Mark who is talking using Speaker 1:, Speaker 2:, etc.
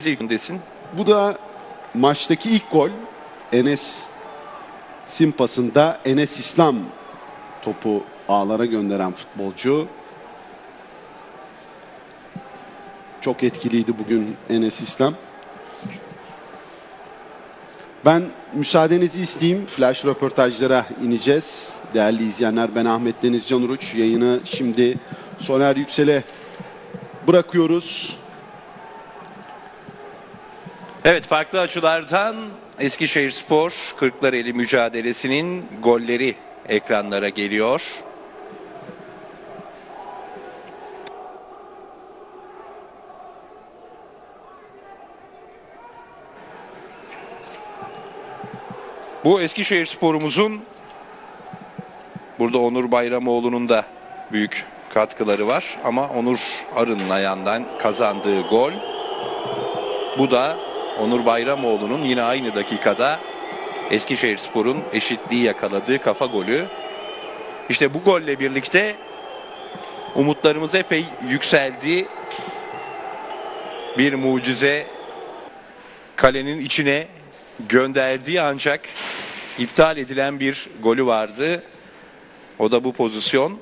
Speaker 1: zevkindesin.
Speaker 2: Bu da maçtaki ilk gol Enes Simpas'ında Enes İslam topu ağlara gönderen futbolcu. Çok etkiliydi bugün Enes İslam. Ben müsaadenizi isteyeyim. Flash röportajlara ineceğiz. Değerli izleyenler ben Ahmet Deniz Can. Yayını şimdi Soner Yüksel'e bırakıyoruz.
Speaker 1: Evet farklı açılardan Eskişehir Spor Kırklareli mücadelesinin golleri ekranlara geliyor. Bu Eskişehir Spor'umuzun burada Onur Bayramoğlu'nun da büyük katkıları var ama Onur Arın'ın ayağından kazandığı gol bu da Onur Bayramoğlu'nun yine aynı dakikada Eskişehirspor'un eşitliği yakaladığı kafa golü. İşte bu golle birlikte umutlarımız epey yükseldi. Bir mucize kalenin içine gönderdiği ancak iptal edilen bir golü vardı. O da bu pozisyon.